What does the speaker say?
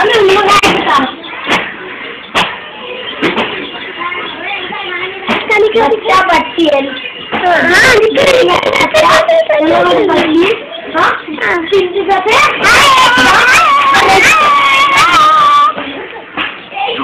अभी मुझे बता क्या बच्ची है। हाँ निकल। गया हाँ चिंता करते